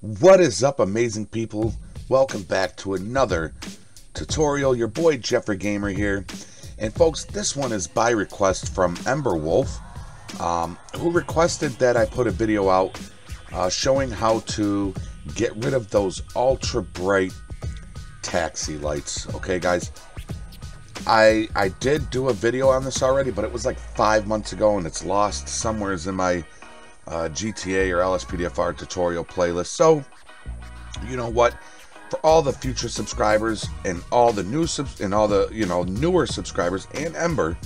What is up, amazing people? Welcome back to another tutorial. Your boy Geoffrey Gamer here. And folks, this one is by request from Ember Wolf, um, who requested that I put a video out uh, showing how to get rid of those ultra bright taxi lights. Okay, guys? I I did do a video on this already, but it was like five months ago, and it's lost somewheres in my uh, GTA or LSPDFR tutorial playlist. So, you know what? For all the future subscribers and all the new subs and all the you know newer subscribers and Ember,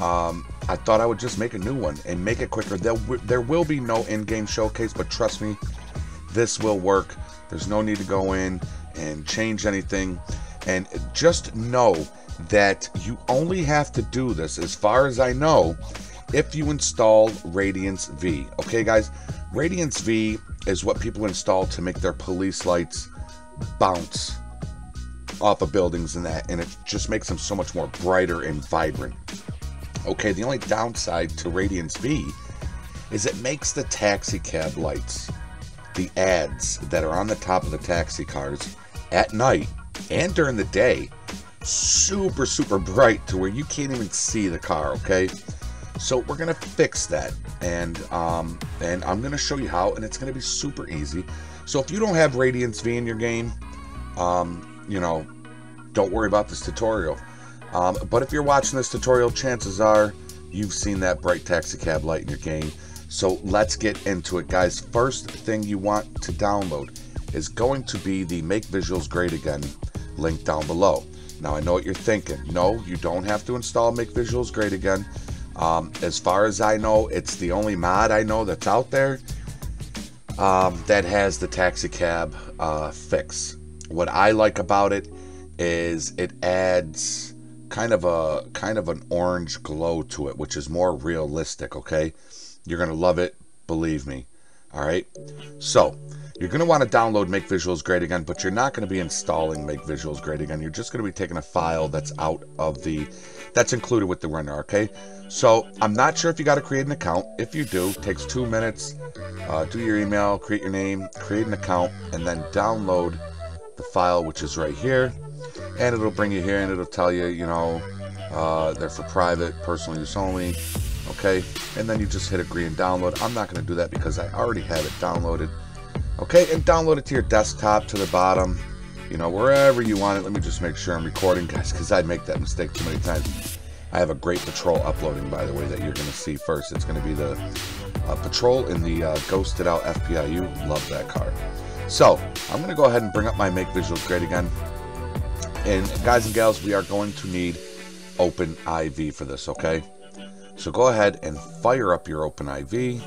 um, I thought I would just make a new one and make it quicker. There, there will be no in-game showcase, but trust me, this will work. There's no need to go in and change anything. And just know that you only have to do this, as far as I know, if you install Radiance V. Okay, guys? Radiance V is what people install to make their police lights bounce off of buildings and that, and it just makes them so much more brighter and vibrant. Okay, the only downside to Radiance V is it makes the taxi cab lights, the ads that are on the top of the taxi cars at night and during the day, super, super bright to where you can't even see the car, okay? So we're gonna fix that, and um, and I'm gonna show you how, and it's gonna be super easy. So if you don't have Radiance V in your game, um, you know, don't worry about this tutorial. Um, but if you're watching this tutorial, chances are you've seen that bright taxi cab light in your game. So let's get into it, guys. First thing you want to download is going to be the Make Visuals Great Again link down below. Now I know what you're thinking. No, you don't have to install Make Visuals Great Again. Um, as far as I know, it's the only mod I know that's out there um, that has the taxi cab uh, fix. What I like about it is it adds kind of a kind of an orange glow to it, which is more realistic. Okay, you're gonna love it, believe me. All right, so you're going to want to download Make Visuals Great Again, but you're not going to be installing Make Visuals Great Again. You're just going to be taking a file that's out of the, that's included with the WinRAR, okay? So I'm not sure if you got to create an account. If you do, takes two minutes. Uh, do your email, create your name, create an account, and then download the file, which is right here. And it'll bring you here and it'll tell you, you know, uh, they're for private, personal use only. Okay, and then you just hit agree and download. I'm not going to do that because I already have it downloaded. Okay, and download it to your desktop to the bottom, you know, wherever you want it. Let me just make sure I'm recording, guys, because I make that mistake too many times. I have a great patrol uploading, by the way, that you're going to see first. It's going to be the uh, patrol in the uh, ghosted out FPIU. Love that car. So, I'm going to go ahead and bring up my Make Visuals Great again. And guys and gals, we are going to need Open IV for this, okay? So go ahead and fire up your Open IV.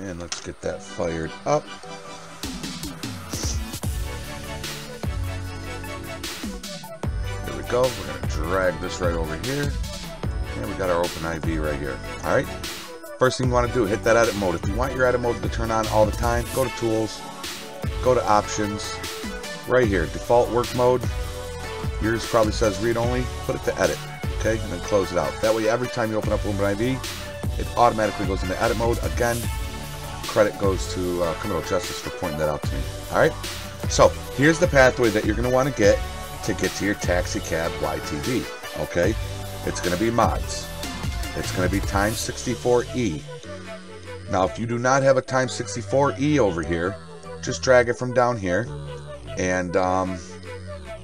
And let's get that fired up. There we go. We're going to drag this right over here. And we got our open IV right here. Alright. First thing you want to do, hit that edit mode. If you want your edit mode to turn on all the time, go to tools, go to options, right here, default work mode. Yours probably says read only, put it to edit, okay, and then close it out. That way every time you open up Open IV, it automatically goes into edit mode. Again, credit goes to uh, Criminal Justice for pointing that out to me. All right. So here's the pathway that you're going to want to get to get to your taxi cab YTD. Okay. It's going to be mods. It's going to be times 64E. Now, if you do not have a times 64E over here, just drag it from down here, and um,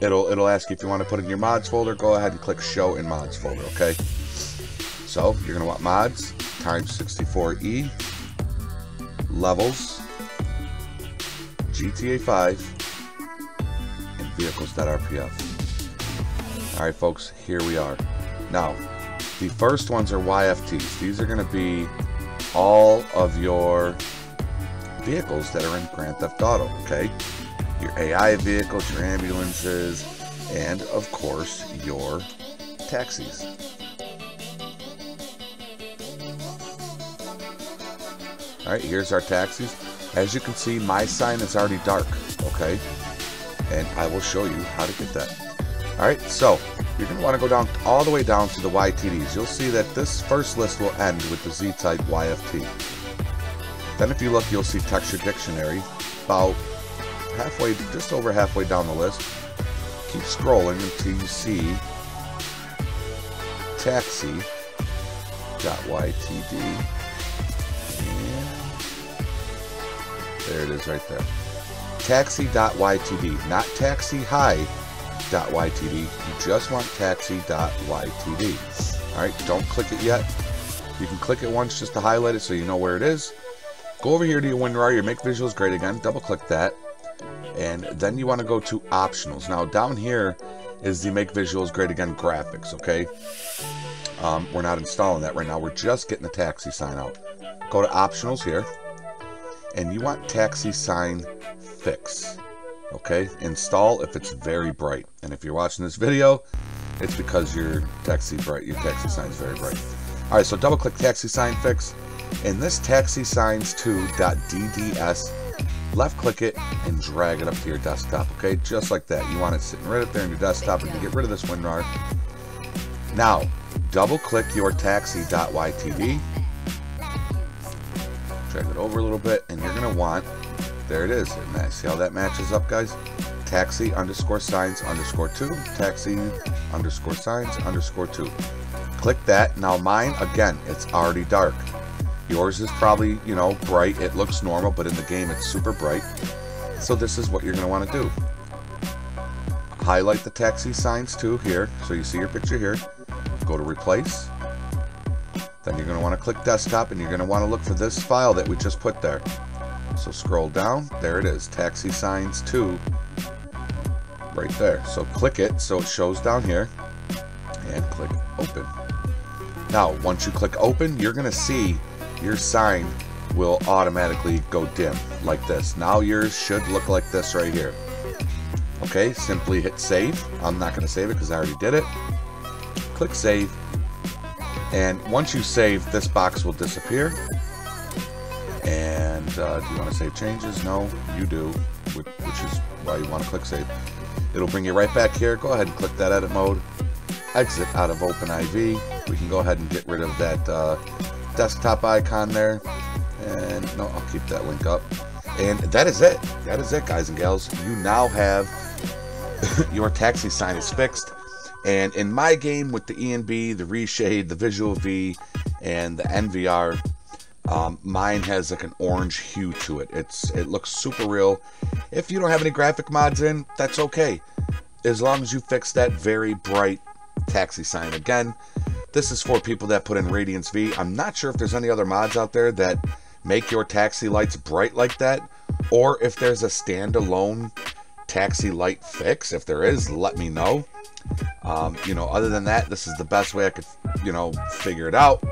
it'll it'll ask you if you want to put it in your mods folder. Go ahead and click Show in Mods folder. Okay. So you're going to want mods times 64E levels, GTA 5, and vehicles.rpf. Alright folks, here we are. Now, the first ones are YFTs. These are going to be all of your vehicles that are in Grand Theft Auto, okay? Your AI vehicles, your ambulances, and of course, your taxis. Alright, here's our taxis. As you can see, my sign is already dark, okay? And I will show you how to get that. Alright, so you're want to go down all the way down to the YTDs. You'll see that this first list will end with the Z-type YFT. Then if you look, you'll see Texture Dictionary about halfway, just over halfway down the list. Keep scrolling until you see taxi.ytd. There it is right there. Taxi.ytd, not taxi high.ytd. You just want taxi.ytd. Alright, don't click it yet. You can click it once just to highlight it so you know where it is. Go over here to your WinRAR, your Make Visuals Great again, double click that. And then you want to go to Optionals. Now down here is the Make Visuals Great Again graphics, okay? Um, we're not installing that right now. We're just getting the taxi sign out. Go to Optionals here. And you want taxi sign fix. Okay? Install if it's very bright. And if you're watching this video, it's because your taxi bright, your taxi sign is very bright. All right, so double click taxi sign fix. In this taxi signs 2.dds, left click it and drag it up to your desktop. Okay, just like that. You want it sitting right up there on your desktop and to get rid of this WinRAR. Now, double click your taxi.ytd. It over a little bit and you're going to want, there it is. See how that matches up, guys? Taxi underscore signs underscore 2, taxi underscore signs underscore 2. Click that. Now mine, again, it's already dark. Yours is probably, you know, bright. It looks normal, but in the game it's super bright. So this is what you're going to want to do. Highlight the taxi signs too here, so you see your picture here. Go to replace. Then you're going to want to click desktop and you're going to want to look for this file that we just put there. So scroll down. There it is. Taxi signs 2 right there. So click it so it shows down here and click open. Now, once you click open, you're going to see your sign will automatically go dim like this. Now yours should look like this right here. Okay, simply hit save. I'm not going to save it because I already did it. Click save. And once you save, this box will disappear. And uh, do you want to save changes? No, you do, which is why you want to click save. It'll bring you right back here. Go ahead and click that edit mode exit out of OpenIV. We can go ahead and get rid of that uh, desktop icon there. And no, I'll keep that link up. And that is it. That is it, guys and gals. You now have your taxi sign is fixed. And in my game with the ENB, the Reshade, the Visual V, and the NVR, um, mine has like an orange hue to it. It's It looks super real. If you don't have any graphic mods in, that's okay. As long as you fix that very bright taxi sign. Again, this is for people that put in Radiance V. I'm not sure if there's any other mods out there that make your taxi lights bright like that, or if there's a standalone taxi light fix. If there is, let me know. Um, you know, other than that, this is the best way I could, you know, figure it out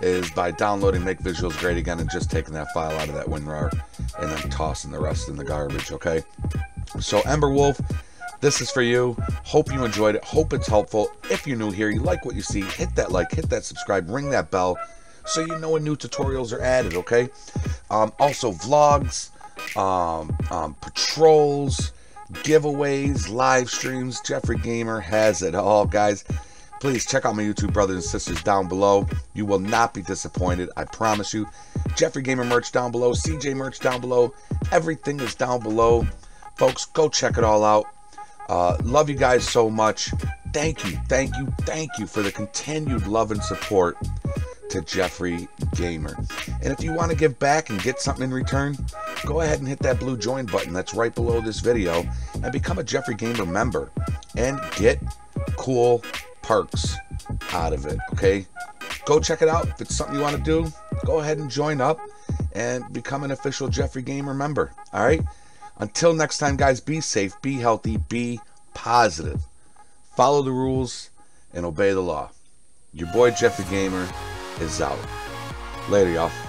is by downloading Make Visuals Great Again and just taking that file out of that WinRAR and then tossing the rest in the garbage, okay? So Ember Wolf, this is for you. Hope you enjoyed it. Hope it's helpful. If you're new here, you like what you see, hit that like, hit that subscribe, ring that bell so you know when new tutorials are added, okay? Um, also, vlogs, um, um, patrols, giveaways, live streams. Geoffrey Gamer has it all, guys. Please check out my YouTube brothers and sisters down below. You will not be disappointed, I promise you. Geoffrey Gamer merch down below, CJ merch down below. Everything is down below. Folks, go check it all out. Uh, love you guys so much. Thank you, thank you, thank you for the continued love and support to Geoffrey Gamer. And if you want to give back and get something in return, go ahead and hit that blue join button that's right below this video and become a Geoffrey Gamer member and get cool perks out of it, okay? Go check it out. If it's something you want to do, go ahead and join up and become an official Geoffrey Gamer member, all right? Until next time, guys, be safe, be healthy, be positive. Follow the rules and obey the law. Your boy Geoffrey Gamer is out. Later, y'all.